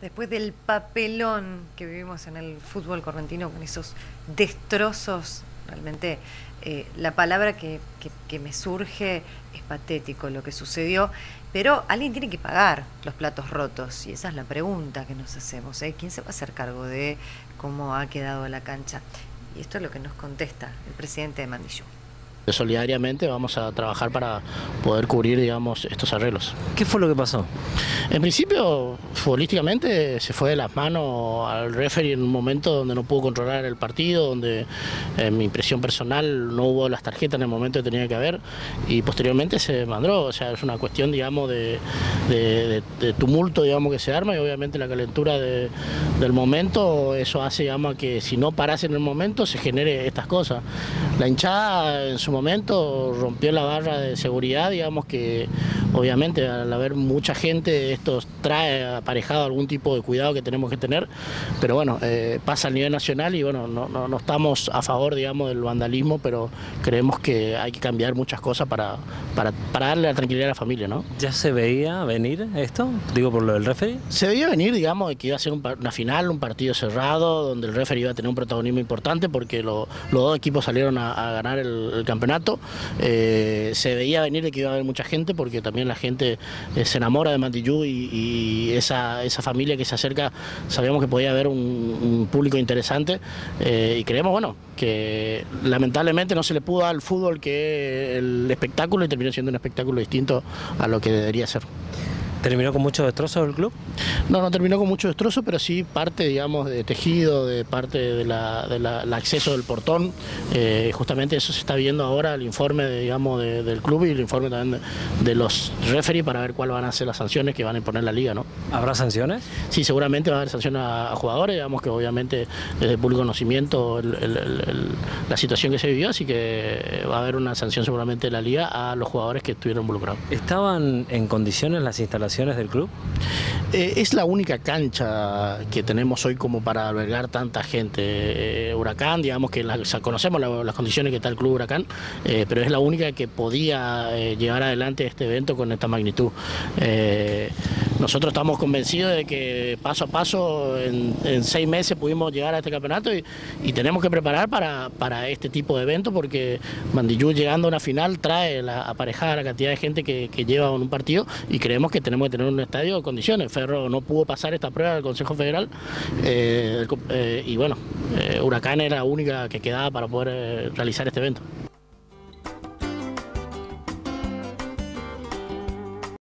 después del papelón que vivimos en el fútbol correntino con esos destrozos, realmente eh, la palabra que, me surge es patético lo que sucedió, pero alguien tiene que pagar los platos rotos y esa es la pregunta que nos hacemos. ¿eh? ¿Quién se va a hacer cargo de cómo ha quedado la cancha? Y esto es lo que nos contesta el presidente de Mandillú solidariamente vamos a trabajar para poder cubrir digamos, estos arreglos. ¿Qué fue lo que pasó? En principio, futbolísticamente se fue de las manos al referee en un momento donde no pudo controlar el partido, donde en mi impresión personal no hubo las tarjetas en el momento que tenía que haber y posteriormente se mandó, o sea, es una cuestión digamos de, tumulto digamos que se arma y obviamente la calentura del momento, eso hace digamos que si no parase en el momento se genere estas cosas. La hinchada en su momento rompió la barra de seguridad, digamos que obviamente al haber mucha gente esto trae aparejado algún tipo de cuidado que tenemos que tener, pero bueno, eh, pasa a nivel nacional y bueno, no, no, estamos a favor digamos del vandalismo, pero creemos que hay que cambiar muchas cosas para, para, darle la tranquilidad a la familia, ¿no? ¿Ya se veía venir esto? Digo por lo del referee. Se veía venir, digamos, que iba a ser una final, un partido cerrado, donde el referee iba a tener un protagonismo importante porque los dos equipos salieron a, ganar el campeonato eh, se veía venir de que iba a haber mucha gente porque también la gente eh, se enamora de Mantillú y, esa, esa, familia que se acerca, sabíamos que podía haber un, público interesante eh, y creemos, bueno, que lamentablemente no se le pudo al fútbol que el espectáculo y terminó siendo un espectáculo distinto a lo que debería ser. ¿Terminó con mucho destrozo el club? No, no terminó con mucho destrozo, pero sí parte, digamos, de tejido, de parte del acceso del portón. Eh, justamente eso se está viendo ahora, el informe, digamos, del club y el informe también de, los referees para ver cuáles van a ser las sanciones que van a imponer la liga, ¿no? ¿Habrá sanciones? Sí, seguramente va a haber sanciones a, jugadores, digamos que obviamente desde público conocimiento la situación que se vivió, así que va a haber una sanción seguramente de la liga a los jugadores que estuvieron involucrados. ¿Estaban en condiciones las instalaciones del club? Eh, es la única cancha que tenemos hoy como para albergar tanta gente. Eh, Huracán, digamos que conocemos las condiciones que está el club Huracán, eh, pero es la única que podía llevar adelante este evento con esta magnitud. Nosotros estamos convencidos de que paso a paso, en, seis meses pudimos llegar a este campeonato y, tenemos que preparar para, para, este tipo de eventos porque Mandillú llegando a una final trae la aparejada la cantidad de gente que, que lleva en un partido y creemos que tenemos tener un estadio de condiciones. Ferro no pudo pasar esta prueba del Consejo Federal eh, eh, y bueno, eh, Huracán era la única que quedaba para poder realizar este evento.